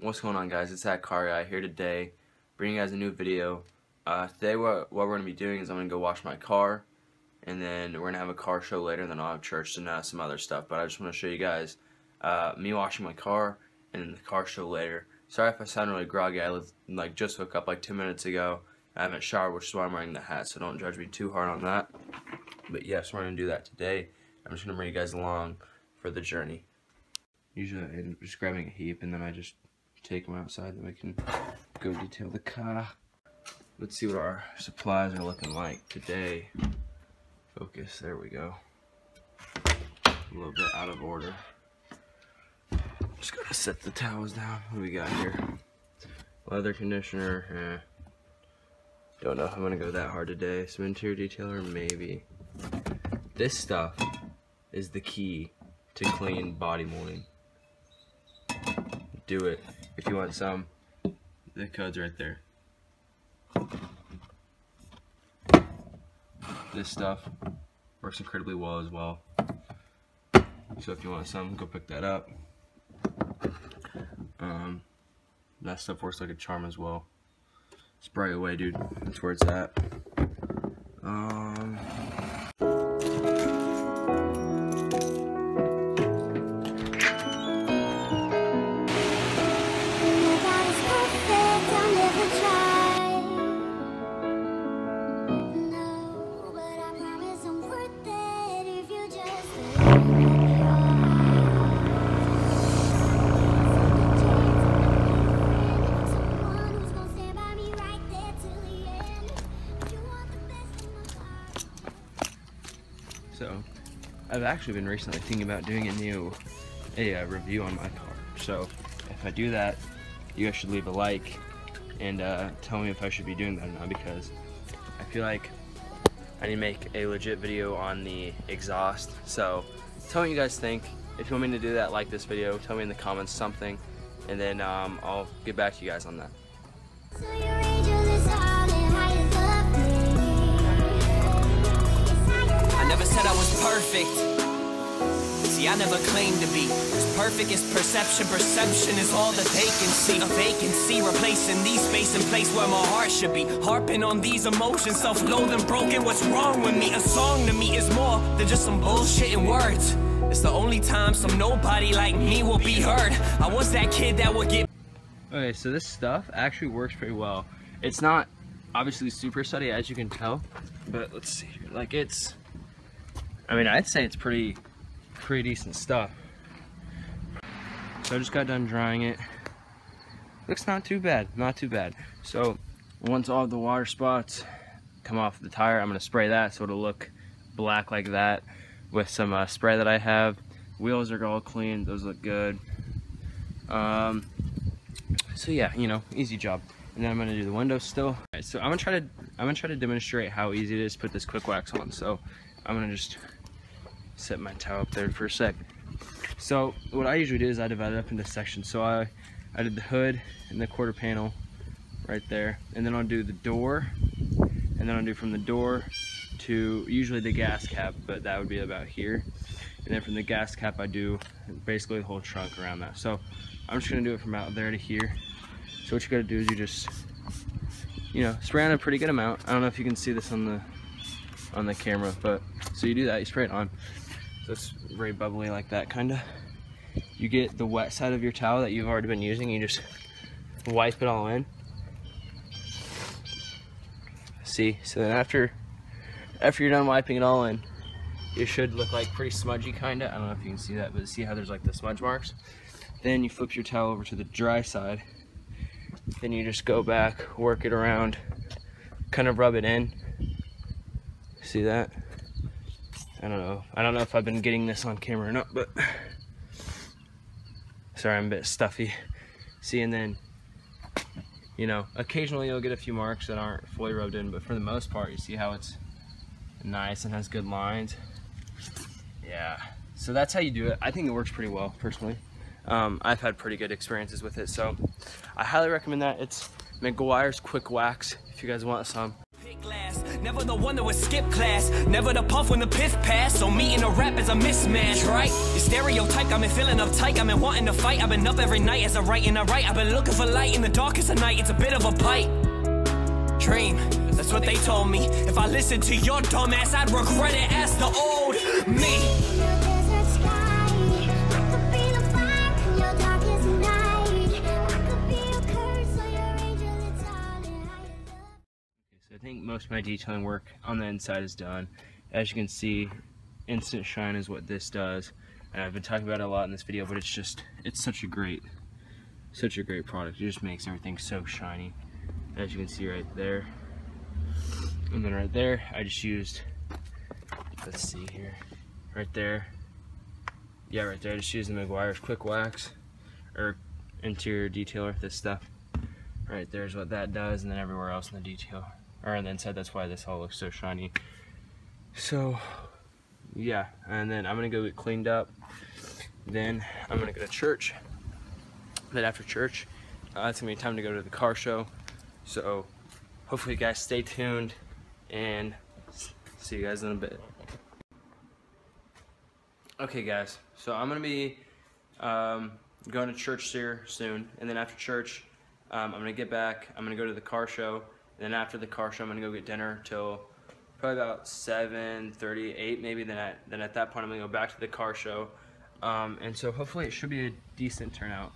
What's going on guys, it's guy here today, bringing you guys a new video. Uh, today what, what we're going to be doing is I'm going to go wash my car, and then we're going to have a car show later, and then I'll have church and uh, some other stuff, but I just want to show you guys uh, me washing my car, and then the car show later. Sorry if I sound really groggy, I like just woke up like two minutes ago, I haven't showered, which is why I'm wearing the hat, so don't judge me too hard on that. But yes, we're going to do that today. I'm just going to bring you guys along for the journey. Usually I end up just grabbing a heap, and then I just take them outside, then we can go detail the car. Let's see what our supplies are looking like today. Focus, there we go. A little bit out of order. Just gotta set the towels down. What do we got here? Leather conditioner, eh. Don't know if I'm gonna go that hard today. Some interior detailer, maybe. This stuff is the key to clean body molding. Do it. If you want some, the code's right there. This stuff works incredibly well as well. So if you want some, go pick that up. Um, that stuff works like a charm as well. Spray away, dude. That's where it's at. Um, I've actually been recently thinking about doing a new a uh, review on my car. So, if I do that, you guys should leave a like and uh, tell me if I should be doing that or not because I feel like I need to make a legit video on the exhaust. So, tell me what you guys think. If you want me to do that, like this video. Tell me in the comments something, and then um, I'll get back to you guys on that. Perfect. See, I never claimed to be. As perfect as perception, perception is all that they can see. A vacancy replacing these space and place where my heart should be. Harping on these emotions, self-loathing, broken. What's wrong with me? A song to me is more than just some bullshit in words. It's the only time some nobody like me will be heard. I was that kid that would get. Okay, so this stuff actually works pretty well. It's not obviously super steady as you can tell, but let's see here. Like it's I mean, I'd say it's pretty, pretty decent stuff. So I just got done drying it. Looks not too bad, not too bad. So once all the water spots come off the tire, I'm gonna spray that so it'll look black like that with some uh, spray that I have. Wheels are all clean, those look good. Um, so yeah, you know, easy job. And then I'm gonna do the windows still. So I'm gonna try to I'm gonna try to demonstrate how easy it is to put this quick wax on. So I'm gonna just set my towel up there for a sec. So what I usually do is I divide it up into sections. So I, I did the hood and the quarter panel right there. And then I'll do the door. And then I'll do from the door to usually the gas cap, but that would be about here. And then from the gas cap, I do basically the whole trunk around that. So I'm just gonna do it from out there to here. So what you gotta do is you just, you know, spray on a pretty good amount. I don't know if you can see this on the on the camera, but so you do that, you spray it on. So it's very bubbly like that, kinda. You get the wet side of your towel that you've already been using, you just wipe it all in. See, so then after, after you're done wiping it all in, it should look like pretty smudgy kinda. I don't know if you can see that, but see how there's like the smudge marks? Then you flip your towel over to the dry side. Then you just go back, work it around, kind of rub it in. See that? I don't know. I don't know if I've been getting this on camera or not, but sorry, I'm a bit stuffy. See, and then, you know, occasionally you'll get a few marks that aren't fully rubbed in, but for the most part, you see how it's nice and has good lines. Yeah, so that's how you do it. I think it works pretty well, personally. Um, I've had pretty good experiences with it, so I highly recommend that. It's Meguiar's Quick Wax, if you guys want some. Never the one that would skip class, never the puff when the piff pass. So meeting a rap is a mismatch, right? Your stereotype got me feeling uptight, I've been wanting to fight. I've been up every night as I write and I write. I've been looking for light in the darkest of night. It's a bit of a bite. Dream, that's what they told me. If I listened to your dumb ass, I'd regret it as the old me. Think most of my detailing work on the inside is done. As you can see, instant shine is what this does. And I've been talking about it a lot in this video, but it's just, it's such a great, such a great product. It just makes everything so shiny. As you can see right there. And then right there, I just used, let's see here, right there. Yeah, right there, I just used the Meguiar's Quick Wax, or interior detailer, this stuff. Right there's what that does, and then everywhere else in the detail or on the inside that's why this all looks so shiny. So yeah and then I'm gonna go get cleaned up. Then I'm gonna go to church. Then after church uh, it's gonna be time to go to the car show. So hopefully you guys stay tuned and see you guys in a bit. Okay guys so I'm gonna be um, going to church here soon. And then after church um, I'm gonna get back. I'm gonna go to the car show then after the car show, I'm gonna go get dinner till probably about 7:38, maybe. Then at then at that point, I'm gonna go back to the car show, um, and so hopefully it should be a decent turnout.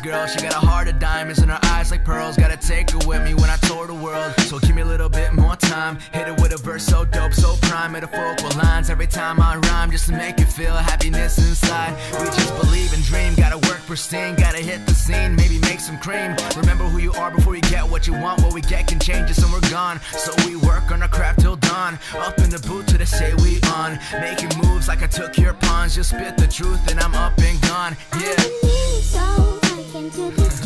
Girl. She got a heart of diamonds and her eyes like pearls. Gotta take her with me when I tour the world. So give me a little time. Hit it with a verse so dope, so prime. Metaphorical lines every time I rhyme, just to make you feel happiness inside. We just believe and dream. Gotta work pristine, gotta hit the scene. Maybe make some cream. Remember who you are before you get what you want. What we get can change us and we're gone. So we work on our craft till dawn. Up in the booth till they say we on. Making moves like I took your pawns. Just spit the truth and I'm up and gone. Yeah. Believe so I came to this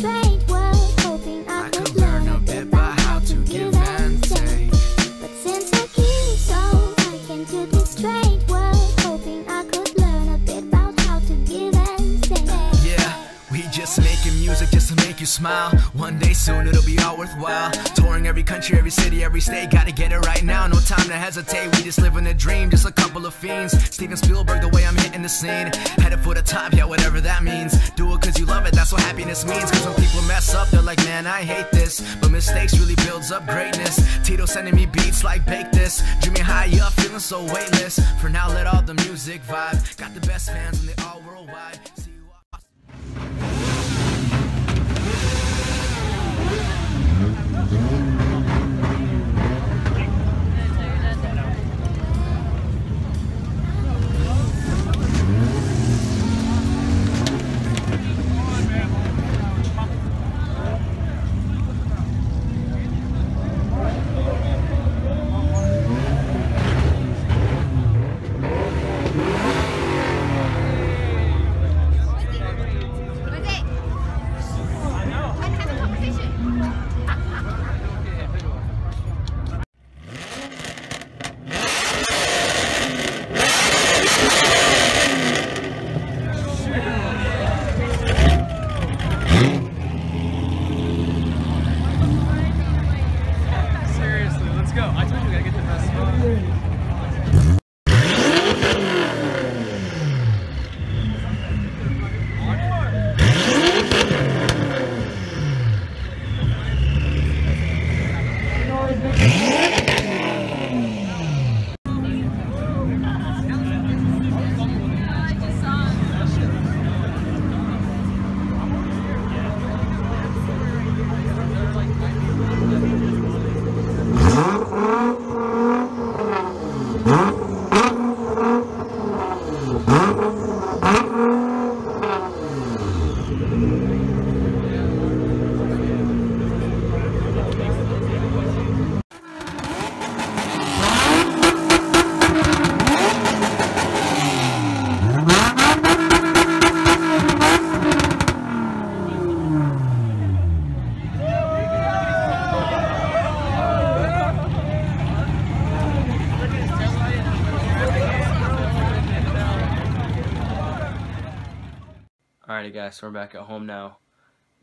just making music just to make you smile. One day soon it'll be all worthwhile. Touring every country, every city, every state. Gotta get it right now, no time to hesitate. We just living a dream, just a couple of fiends. Steven Spielberg, the way I'm hitting the scene. Headed for the top, yeah, whatever that means. Do it cause you love it, that's what happiness means. Cause when people mess up, they're like, man, I hate this. But mistakes really builds up greatness. Tito sending me beats like bake this. Dreaming high up, feeling so weightless. For now, let all the music vibe. Got the best fans and they all worldwide. See Mm-hmm. Alrighty guys, so we're back at home now.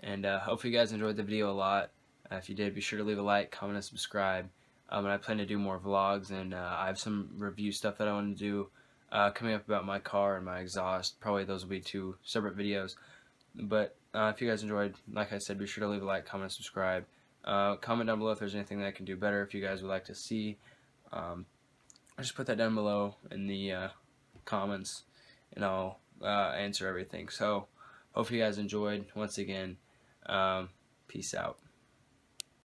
And uh, hopefully you guys enjoyed the video a lot. Uh, if you did, be sure to leave a like, comment, and subscribe. Um, and I plan to do more vlogs, and uh, I have some review stuff that I want to do uh, coming up about my car and my exhaust. Probably those will be two separate videos. But uh, if you guys enjoyed, like I said, be sure to leave a like, comment, and subscribe. Uh, comment down below if there's anything that I can do better, if you guys would like to see. Um, just put that down below in the uh, comments, and I'll answer everything. So, hope you guys enjoyed. Once again, um, peace out.